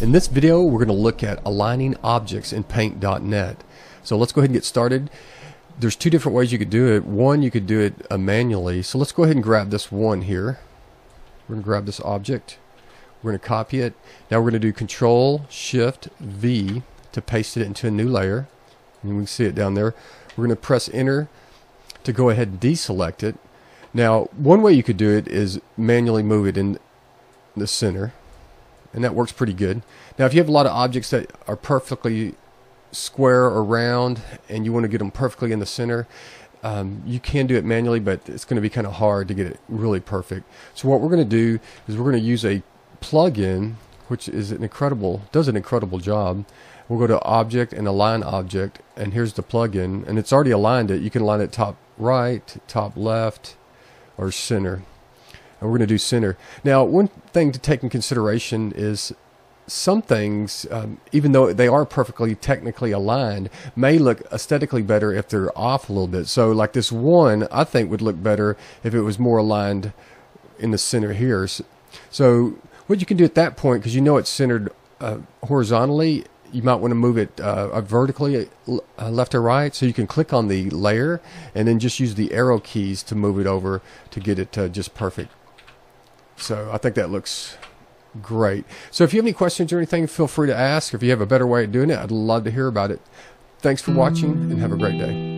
In this video, we're going to look at aligning objects in Paint.net. So let's go ahead and get started. There's two different ways you could do it. One, you could do it uh, manually. So let's go ahead and grab this one here. We're going to grab this object. We're going to copy it. Now we're going to do Control Shift V to paste it into a new layer. And we can see it down there. We're going to press Enter to go ahead and deselect it. Now, one way you could do it is manually move it in the center and that works pretty good. Now, if you have a lot of objects that are perfectly square or round and you want to get them perfectly in the center, um, you can do it manually, but it's going to be kind of hard to get it really perfect. So what we're going to do is we're going to use a plugin, which is an incredible, does an incredible job. We'll go to Object and Align Object, and here's the plugin, and it's already aligned it. You can align it top right, top left, or center we're going to do center. Now, one thing to take in consideration is some things, um, even though they are perfectly technically aligned, may look aesthetically better if they're off a little bit. So, like this one, I think would look better if it was more aligned in the center here. So, what you can do at that point, because you know it's centered uh, horizontally, you might want to move it uh, vertically uh, left or right. So you can click on the layer and then just use the arrow keys to move it over to get it uh, just perfect. So I think that looks great. So if you have any questions or anything, feel free to ask. If you have a better way of doing it, I'd love to hear about it. Thanks for watching and have a great day.